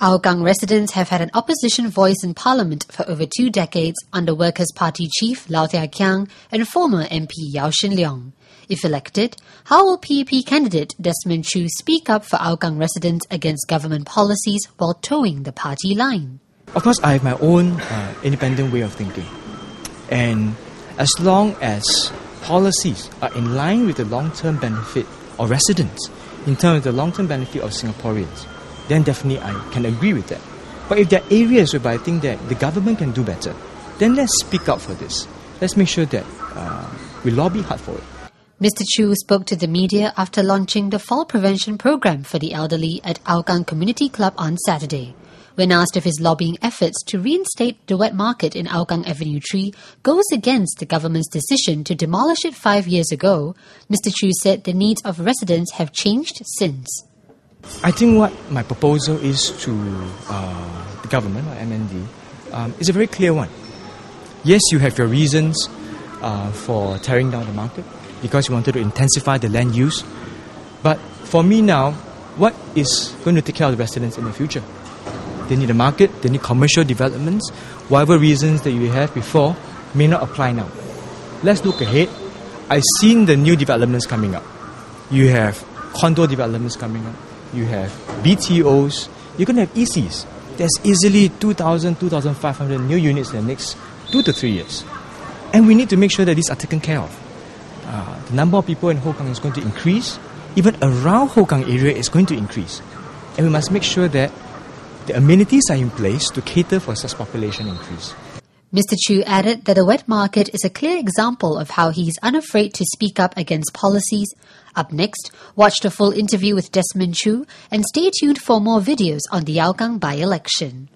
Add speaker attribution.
Speaker 1: Hougang residents have had an opposition voice in parliament for over two decades under Workers' Party chief Low Thia Khiang and former MP Yaw Shin Leong. If elected, how will PAP candidate Desmond Choo speak up for Hougang residents against government policies while toeing the party line?
Speaker 2: Of course, I have my own uh, independent way of thinking. And as long as policies are in line with the long term benefit of residents, in terms of the long term benefit of Singaporeans, then definitely I can agree with that. But if there are areas where I think that the government can do better, then let's speak up for this. Let's make sure that uh, we lobby hard for it.
Speaker 1: Mr. Choo spoke to the media after launching the fall prevention program for the elderly at Hougang Community Club on Saturday. When asked if his lobbying efforts to reinstate the wet market in Hougang Avenue 3 goes against the government's decision to demolish it five years ago, Mr. Choo said the needs of residents have changed since.
Speaker 2: I think what my proposal is to uh, the government or MND um, is a very clear one. Yes, you have your reasons uh, for tearing down the market because you wanted to intensify the land use. But for me now, what is going to take care of the residents in the future? They need a market, they need commercial developments. Whatever reasons that you have before may not apply now. Let's look ahead. I've seen the new developments coming up. You have condo developments coming up you have BTOs, you're going to have ECs. There's easily 2,000, 2,500 new units in the next two to three years. And we need to make sure that these are taken care of. Uh, the number of people in Hougang is going to increase. Even around Hougang area is going to increase. And we must make sure that the amenities are in place to cater for such population increase.
Speaker 1: Mr. Choo added that the wet market is a clear example of how he is unafraid to speak up against policies. Up next, watch the full interview with Desmond Choo and stay tuned for more videos on the Hougang by-election.